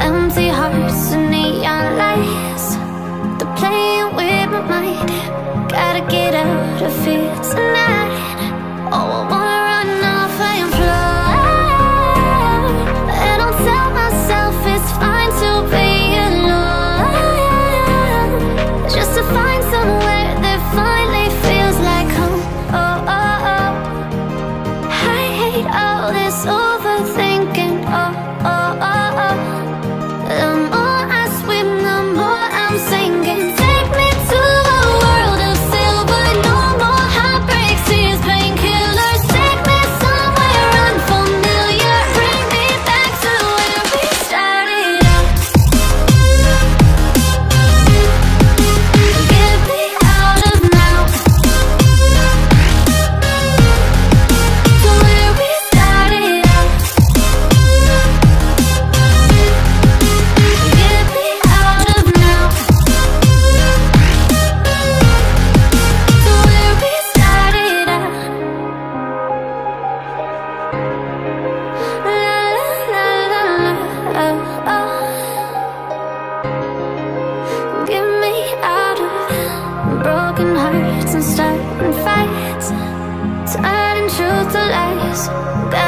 Empty hearts and neon lights. They're playing with my mind. so eyes.